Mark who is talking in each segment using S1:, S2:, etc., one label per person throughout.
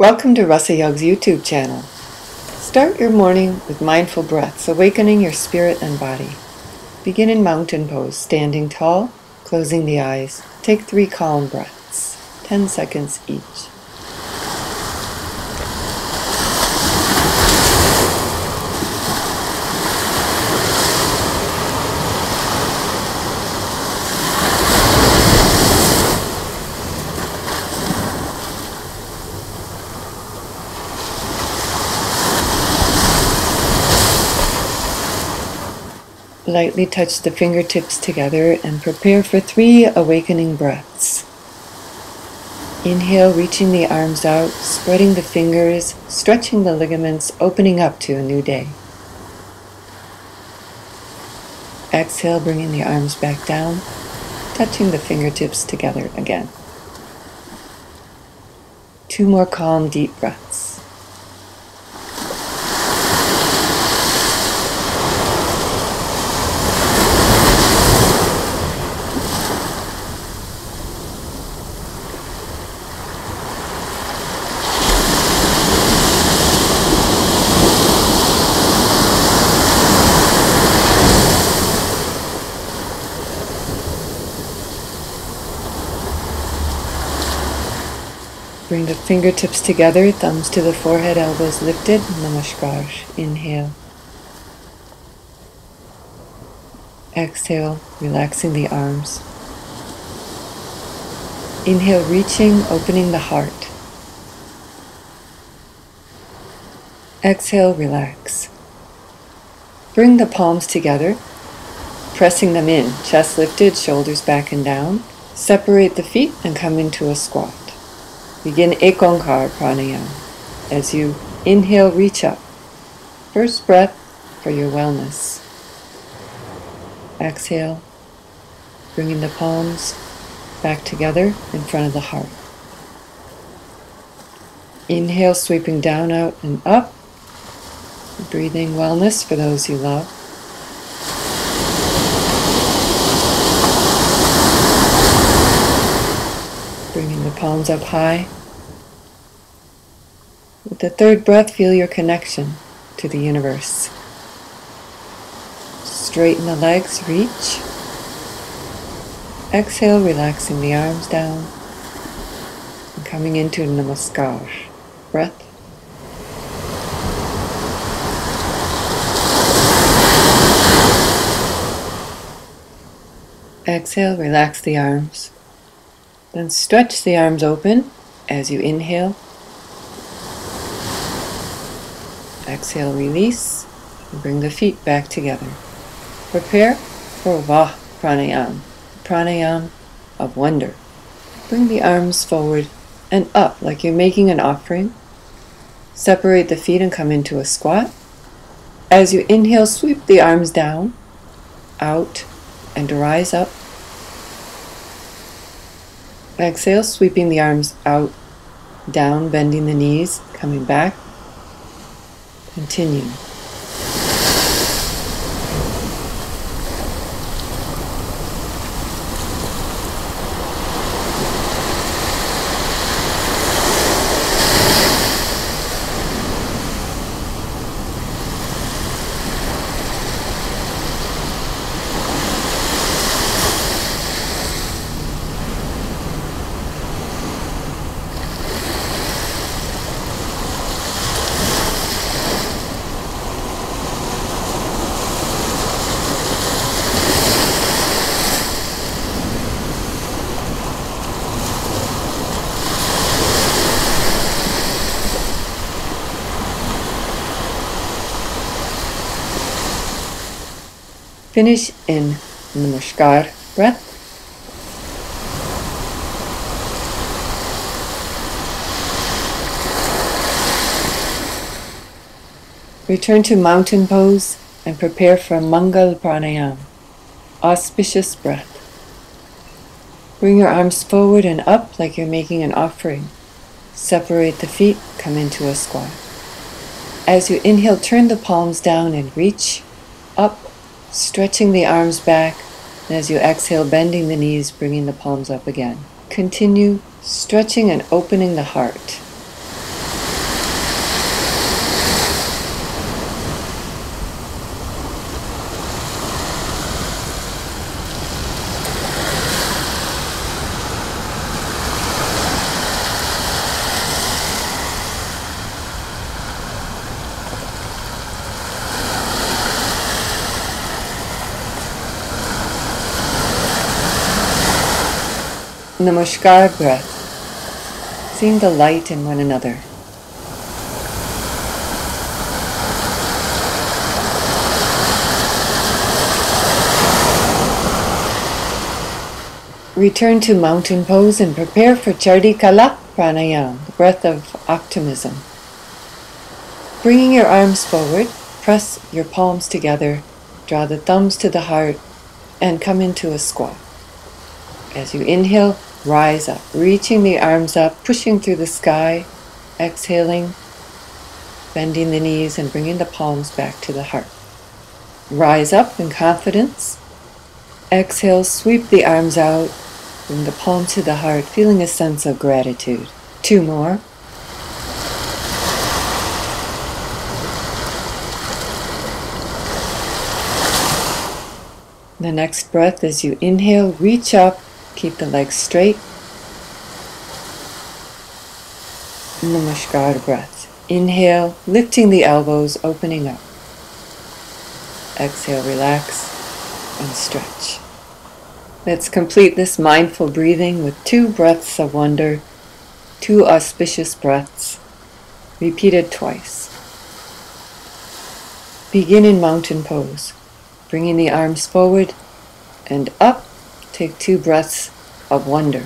S1: Welcome to Rasa Yog's YouTube channel. Start your morning with mindful breaths, awakening your spirit and body. Begin in mountain pose, standing tall, closing the eyes. Take three calm breaths, 10 seconds each. Lightly touch the fingertips together and prepare for three awakening breaths. Inhale, reaching the arms out, spreading the fingers, stretching the ligaments, opening up to a new day. Exhale, bringing the arms back down, touching the fingertips together again. Two more calm, deep breaths. Bring the fingertips together, thumbs to the forehead, elbows lifted. Namaskar. Inhale. Exhale, relaxing the arms. Inhale, reaching, opening the heart. Exhale, relax. Bring the palms together, pressing them in, chest lifted, shoulders back and down. Separate the feet and come into a squat. Begin Ekankar Pranayama. As you inhale, reach up. First breath for your wellness. Exhale, bringing the palms back together in front of the heart. Inhale, sweeping down, out, and up. Breathing wellness for those you love. Bringing the palms up high. With the third breath, feel your connection to the universe. Straighten the legs, reach. Exhale, relaxing the arms down. And coming into Namaskar. Breath. Exhale, relax the arms. Then stretch the arms open as you inhale. Exhale, release, and bring the feet back together. Prepare for Vah Pranayam, pranayam of wonder. Bring the arms forward and up like you're making an offering. Separate the feet and come into a squat. As you inhale, sweep the arms down, out, and rise up Exhale, sweeping the arms out, down, bending the knees, coming back. Continue. Finish in Namaskar breath. Return to mountain pose and prepare for Mangal Pranayam, auspicious breath. Bring your arms forward and up like you're making an offering. Separate the feet, come into a squat. As you inhale, turn the palms down and reach up stretching the arms back, and as you exhale, bending the knees, bringing the palms up again. Continue stretching and opening the heart. Namaskar breath, seeing the light in one another. Return to mountain pose and prepare for Chardikala Pranayam, the breath of optimism. Bringing your arms forward, press your palms together, draw the thumbs to the heart, and come into a squat. As you inhale, rise up, reaching the arms up, pushing through the sky, exhaling, bending the knees and bringing the palms back to the heart. Rise up in confidence. Exhale, sweep the arms out, Bring the palm to the heart, feeling a sense of gratitude. Two more. The next breath, as you inhale, reach up, keep the legs straight. Namaskar breath. Inhale, lifting the elbows, opening up. Exhale, relax and stretch. Let's complete this mindful breathing with two breaths of wonder, two auspicious breaths, repeated twice. Begin in mountain pose, bringing the arms forward and up. Take two breaths of wonder.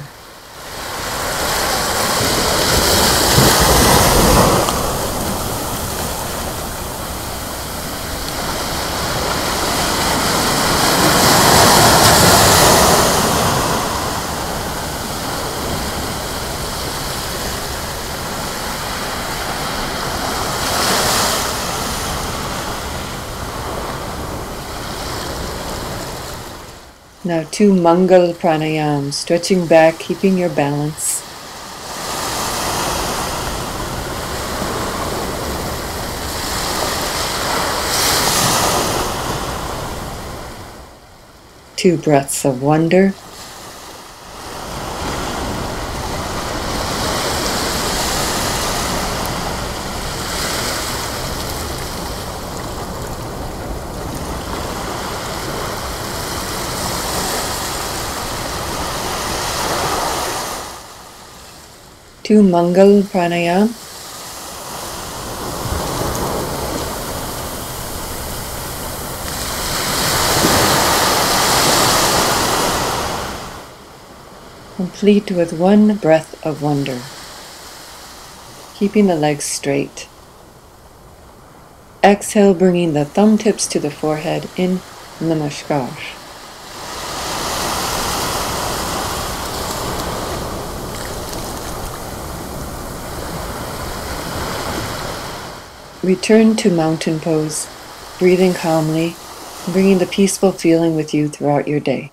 S1: Now two Mangal pranayams, stretching back, keeping your balance. Two breaths of wonder. To Mangal Pranayam. Complete with one breath of wonder, keeping the legs straight. Exhale, bringing the thumb tips to the forehead in Namaskar. Return to mountain pose, breathing calmly, bringing the peaceful feeling with you throughout your day.